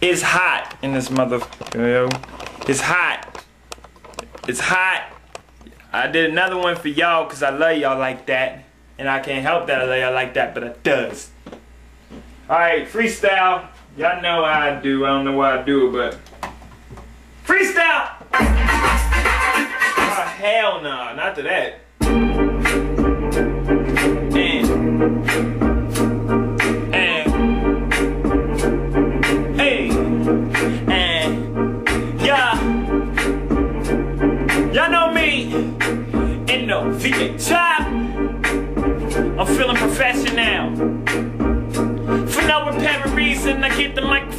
It's hot in this mother. Yo. It's hot. It's hot. I did another one for y'all because I love y'all like that. And I can't help that I love y'all like that, but it does. Alright, freestyle. Y'all know how I do. I don't know why I do it, but. Freestyle! Oh, hell no. Nah. Not to that. VJ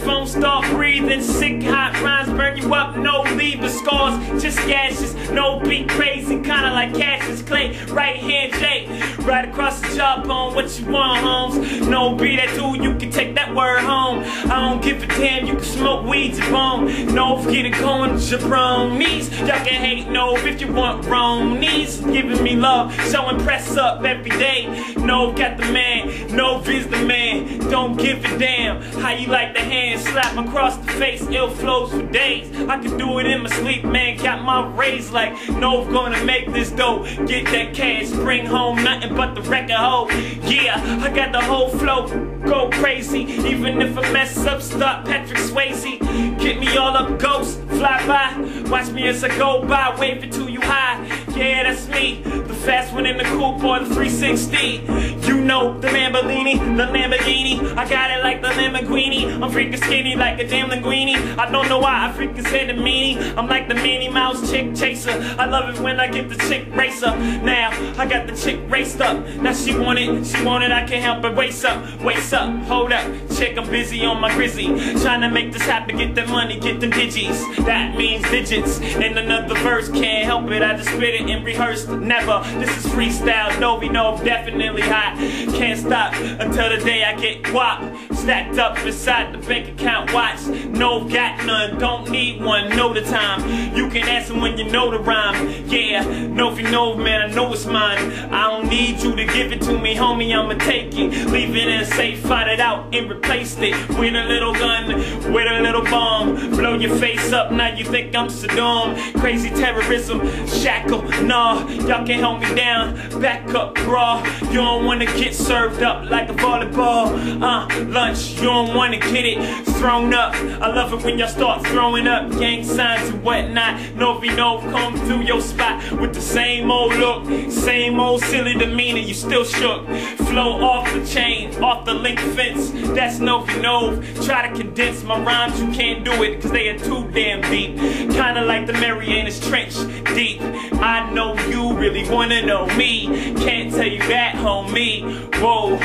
microphone, start breathing. Sick, hot rhymes burn you up, no leaving scars, just gashes. No beat crazy, kinda like Cassius Clay. Right hand J, right across the jawbone. What you want, Holmes? No be that dude, you can take that word home. I don't give a damn, you can smoke weeds to bone. No, forget it going jabronis. Y'all can hate no if you want Ronies. Giving me love, showing press up every day. No, got the man, no viz the man. Don't give a damn how you like the hand slap across the face. Ill flows for days. I can do it in my sleep, man. Got my rays like no, gonna make this dough. Get that cash, bring home nothing but the record hoe. Yeah, I got the whole flow, go crazy. Even if I mess up, stop Patrick Swayze. Get me all up, ghost, fly by. Watch me as I go by, wave it to you high. Yeah, that's me, the fast one in the coupe or the 360. The Lamborghini, the Lamborghini. I got it like the Lamborghini. I'm freaking skinny like a damn linguini. I don't know why I freaking said the meanie. I'm like the Minnie Mouse chick chaser. I love it when I get the chick racer. Now I got the chick raced up. Now she want it, she want it. I can't help but waist up, waist up. Hold up, chick, I'm busy on my grizzly. Trying to make this happen, get the money, get the digits. That means digits. In another verse, can't help it. I just spit it and rehearsed. Never. This is freestyle. No, we know definitely hot. Can't stop until the day I get guap. Stacked up beside the bank account watch. No, got none. Don't need one. Know the time. You can ask him when you know the rhyme. Yeah, know if you know, man, I know it's mine. I don't need you to give it to me, homie. I'ma take it, leave it in safe, fight it out, and replace it with a little gun, with a little bomb. Blow your face up, now you think I'm Saddam. Crazy terrorism, shackle, nah, y'all can't hold me down. Back up, bra. You don't wanna get served up like a volleyball. Uh, lunch, you don't wanna get it thrown up. I love it when y'all start throwing up gang signs and whatnot. No, if you know, come through your spot with the same old look, same old silly demeanor, you still shook. Flow off the chain, off the link fence, that's no no. Try to condense my rhymes, you can't do it, cause they are too damn deep. Kinda like the Marianas Trench, deep. I know really wanna know me, can't tell you that, homie. Whoa,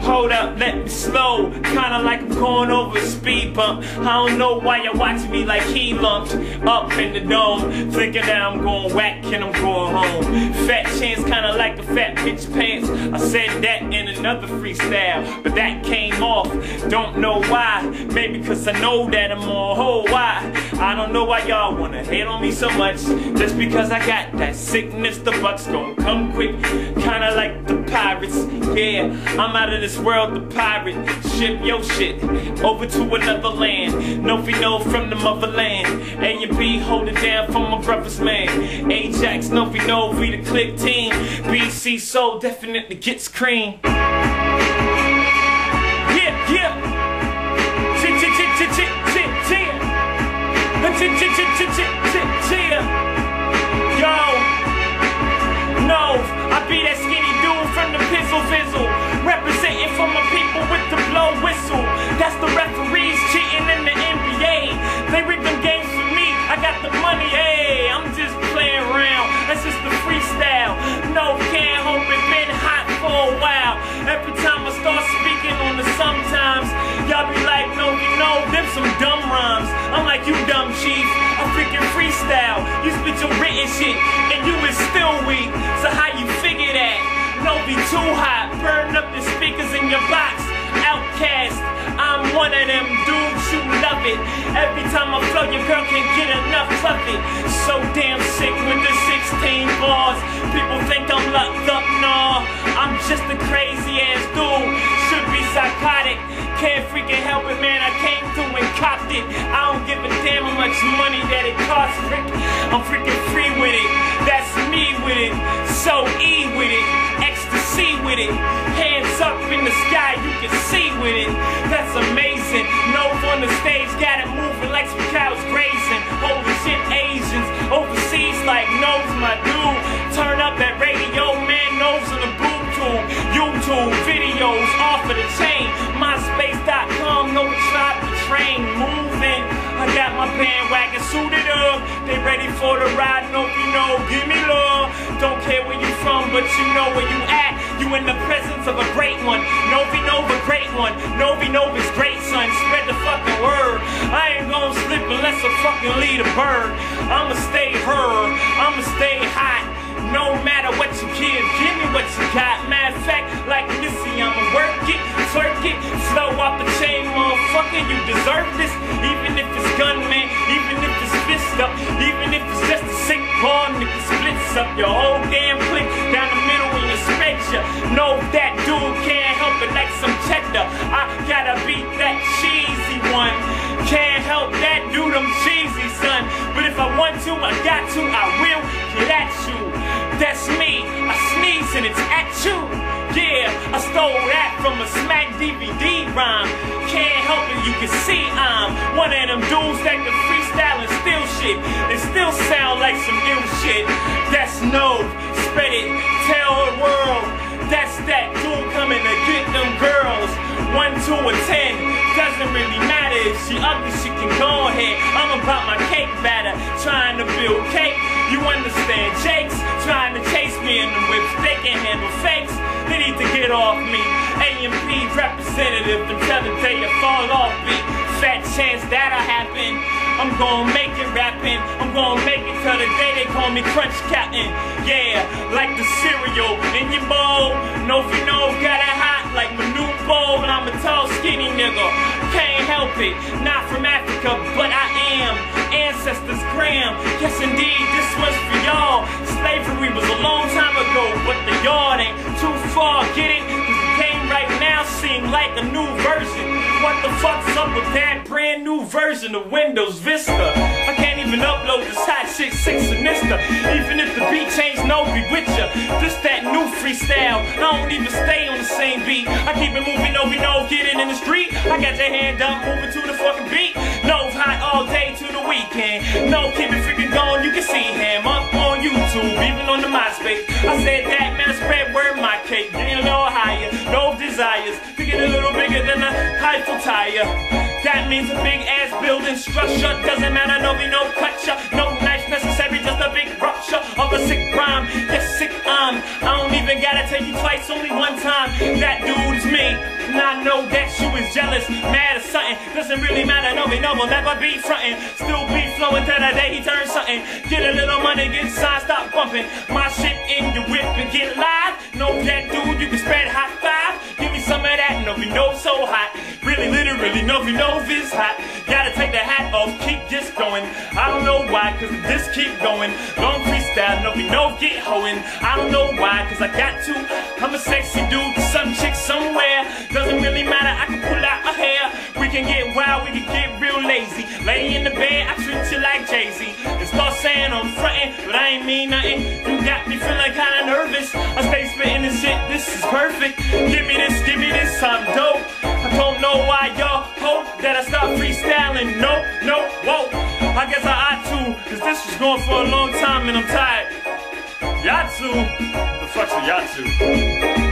hold up, let me slow. Kinda like I'm going over a speed bump. I don't know why you're watching me like he lumped up in the dome, thinking that I'm going whack and I'm going home. Fat chance, kinda like a fat bitch pants. I said that in another freestyle, but that came off. Don't know why. Maybe cause I know that I'm on hold. Why? I don't know why y'all wanna hate on me so much. Just because I got that sickness, bucks gon' come quick. Kinda like the pirates. Yeah, I'm out of this world, the pirate. Ship your shit over to another land. No know from the motherland. A and B, hold it down for my brothers, man. Ajax, no, we know we the click team. BC Soul definitely gets cream. Yeah, yeah. Written shit, and you is still weak. So how you figure that? No, be too hot. Burn up the speakers in your box. Outcast. I'm one of them dudes, you love it. Every time I flow, your girl can't get enough of it. So damn sick with the 16 bars. People think I'm locked up, nah. I'm just a crazy psychotic. Can't freaking help it, man. I came through and copped it. I don't give a damn how much money that it costs, Rick. I'm freaking free with it. That's me with it. So E with it. Ecstasy with it. Hands up in the sky, you can see with it. That's amazing. Nose on the stage, got it moving like some cows grazing. Holy shit, Asians overseas like nose, my dude. Turn up that radio, Videos off of the chain. MySpace.com, no try to train. Moving. I got my bandwagon suited up. They ready for the ride. No, you know, give me love. Don't care where you from, but you know where you at. You in the presence of a great one. Novi Nova, great one. Novi Nova's great son. Spread the fucking word. I ain't gonna slip unless I fucking lead a bird. I'ma stay her. I'ma stay hot. No matter what you give, give me what you got. Matter of fact, like Missy, I'ma work it, twerk it, slow off the chain, motherfucker. You deserve this, even if it's gunman, even if it's fist up, even if it's just a sick paw, nigga splits up your whole damn clique down the middle when you spread ya. Know that dude can't help it like some cheddar. I gotta beat that cheesy one. Can't help that dude, I'm cheesy, son. But if I want to, I got to, I will get at you. That's me. I sneeze and it's at you. Yeah, I stole that from a smack DVD rhyme. Can't help it, you can see I'm one of them dudes that can freestyle and steal shit. It still sound like some ill shit. That's no, spread it, tell the world. That's that dude coming to get them girls. One, two, or ten, doesn't really matter. If she ugly, she can go ahead. I'm about my cake batter, trying to build cake. You understand? Jake's trying to chase me in the whips. They can't handle fakes. They need to get off me. AMP representative until the day I fall off beat. Fat chance that'll happen. I'm gonna make it rapping. I'm gonna make it till the day they call me Crunch Captain. Yeah, like the cereal in your bowl. No, if you know, got it hot like my new bowl. I'm a tall, skinny nigga. Can't help it. Not from Africa, but I. Ancestors gram. Yes, indeed, this was for y'all. Slavery was a long time ago, but the yard ain't too far. Get it? Cause the game right now seem like a new version. What the fuck's up with that brand new version of Windows Vista? I can't even upload this hot shit six sinister. Even if the beat change, no be with ya. This that new freestyle. I don't even stay on the same beat. I keep it moving, no, we know, get in the street. I got your hand up, moving to the fucking beat. No hot all day to the weekend. No, keep it freaking going, you can see him up on YouTube, even on the MySpace. I said that, man, spread word my cake, getting a little higher. No desires get a little bigger than a Eiffel tire. That means a big ass building structure. Doesn't matter, no, we no culture. No knife necessary, just a big rupture of a sick rhyme. Yes, sick I'm. I don't even gotta tell you twice, only one time. That dude's me. I know that you is jealous, mad or something. Doesn't really matter, no, we know we'll never be frontin'. Still be flowing till the day he turns something. Get a little money, get signed, stop bumping. My shit in your whip and get live. Know that dude, you can spread high five. Give me some of that, no, we know so hot. Really, literally, no, we know this hot. Gotta take the hat off, keep this going. I don't know why, cause this keep going. Long freestyle, no, we know get hoeing. I don't know why, cause I got to. I'm a sexy dude some chick somewhere. Wild, we can get real lazy. Lay in the bed, I treat you like Jay-Z. And start saying I'm frontin', but I ain't mean nothing. You got me feeling kinda nervous. I stay spitting this shit, this is perfect. Give me this, give me this, I'm dope. I don't know why y'all hope that I stop freestyling. No, no, whoa. I guess I ought to, cause this was going for a long time and I'm tired. Yatsu? The fuck's a Yatsu?